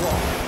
wrong.